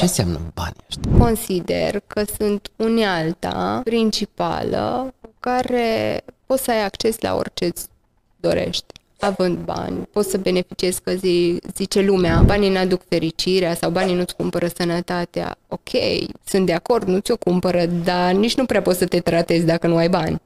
Ce înseamnă banii ăștia? Consider că sunt unealta principală care poți să ai acces la orice îți dorești. Având bani, poți să beneficiezi că zi, zice lumea, banii n-aduc fericirea sau banii nu-ți cumpără sănătatea. Ok, sunt de acord, nu ți-o cumpără, dar nici nu prea poți să te tratezi dacă nu ai bani.